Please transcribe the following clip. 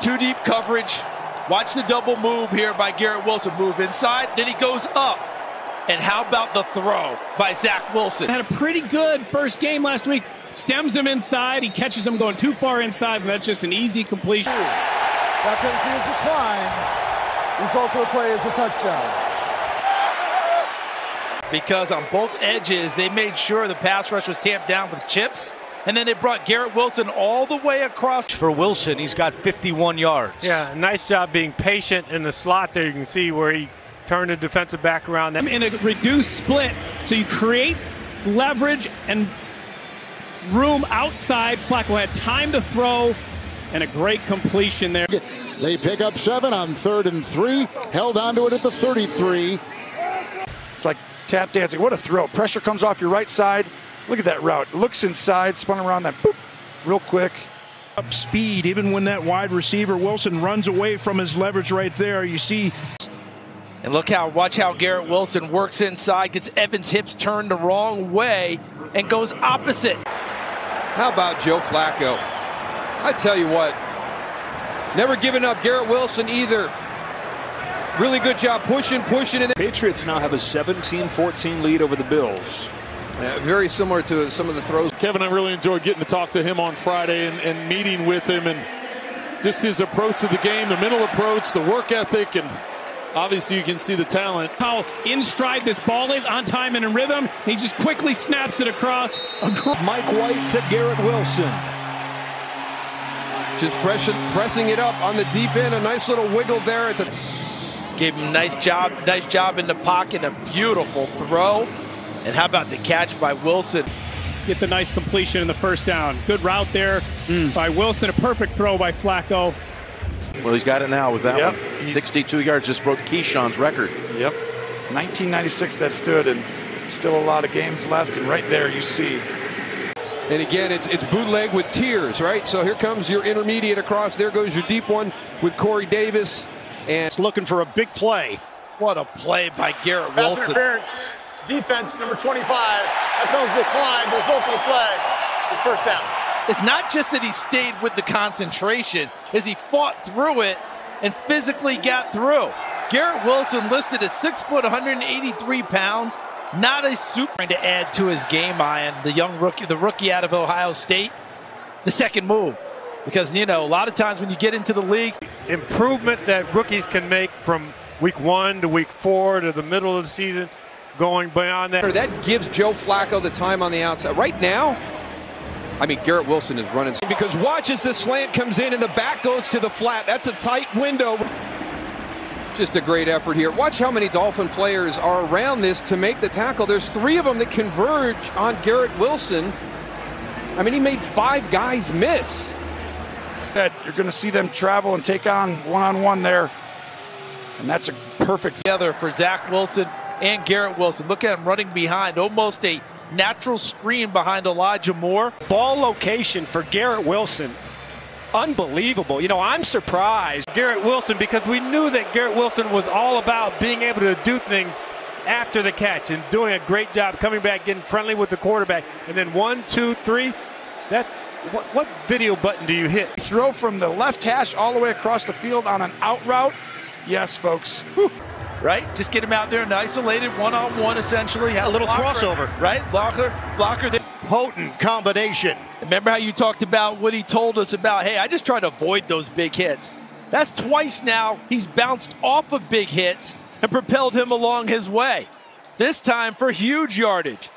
Two deep coverage. Watch the double move here by Garrett Wilson. Move inside, then he goes up. And how about the throw by Zach Wilson? Had a pretty good first game last week. Stems him inside. He catches him going too far inside, and that's just an easy completion. That is decline. Result of the play is a touchdown because on both edges they made sure the pass rush was tamped down with chips and then they brought Garrett Wilson all the way across. For Wilson, he's got 51 yards. Yeah, nice job being patient in the slot there. You can see where he turned the defensive back around. In a reduced split, so you create leverage and room outside. Flacco had time to throw and a great completion there. They pick up seven on third and three, held onto it at the 33. It's like tap dancing. What a throw. Pressure comes off your right side. Look at that route. Looks inside, spun around that boop, real quick. Up speed, even when that wide receiver Wilson runs away from his leverage right there. You see. And look how, watch how Garrett Wilson works inside, gets Evans' hips turned the wrong way, and goes opposite. How about Joe Flacco? I tell you what, never giving up Garrett Wilson either. Really good job pushing, pushing. And Patriots now have a 17-14 lead over the Bills. Yeah, very similar to some of the throws. Kevin, I really enjoyed getting to talk to him on Friday and, and meeting with him and just his approach to the game, the mental approach, the work ethic, and obviously you can see the talent. How in stride this ball is, on time and in rhythm. He just quickly snaps it across. Mike White to Garrett Wilson. Just pressing, pressing it up on the deep end. A nice little wiggle there at the. Gave him a nice job, nice job in the pocket, a beautiful throw. And how about the catch by Wilson? Get the nice completion in the first down. Good route there mm. by Wilson. A perfect throw by Flacco. Well, he's got it now with that yep. one. 62 yards just broke Keyshawn's record. Yep. 1996 that stood, and still a lot of games left. And right there, you see. And again, it's it's bootleg with tears, right? So here comes your intermediate across. There goes your deep one with Corey Davis. And it's looking for a big play. What a play by Garrett Pass Wilson. interference defense, number 25. That comes the decline. The result of the play is first down. It's not just that he stayed with the concentration, as he fought through it and physically got through. Garrett Wilson listed as six foot, 183 pounds. Not a super to add to his game, Ian. The young rookie, the rookie out of Ohio State. The second move. Because, you know, a lot of times when you get into the league. Improvement that rookies can make from week one to week four to the middle of the season going beyond that. That gives Joe Flacco the time on the outside. Right now, I mean, Garrett Wilson is running. Because watch as the slant comes in and the back goes to the flat. That's a tight window. Just a great effort here. Watch how many Dolphin players are around this to make the tackle. There's three of them that converge on Garrett Wilson. I mean, he made five guys miss. That you're going to see them travel and take on one-on-one there. And that's a perfect together for Zach Wilson and Garrett Wilson. Look at him running behind, almost a natural screen behind Elijah Moore. Ball location for Garrett Wilson. Unbelievable. You know, I'm surprised. Garrett Wilson, because we knew that Garrett Wilson was all about being able to do things after the catch and doing a great job coming back, getting friendly with the quarterback. And then one, two, three. That's what, what video button do you hit? Throw from the left hash all the way across the field on an out route. Yes, folks. Whew right? Just get him out there and isolated one on one essentially. a little blocker, crossover. Right? Blocker, blocker. Potent combination. Remember how you talked about what he told us about, hey, I just try to avoid those big hits. That's twice now he's bounced off of big hits and propelled him along his way. This time for huge yardage.